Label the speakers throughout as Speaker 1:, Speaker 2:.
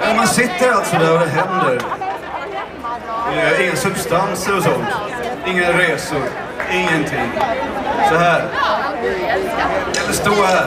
Speaker 1: Ja, man sitter alltså där och det händer. Eh, Inga substanser och sånt. Inga resor. Ingenting. Så här. Eller stå här.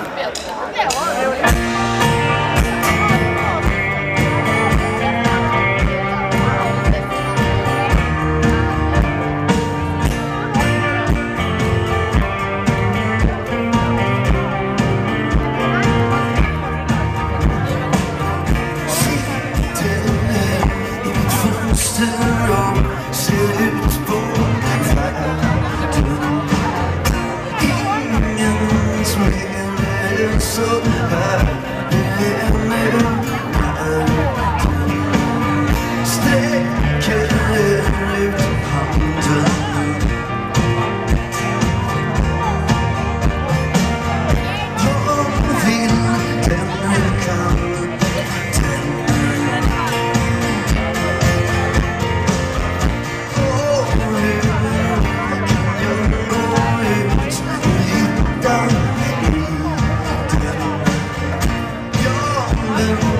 Speaker 2: so high the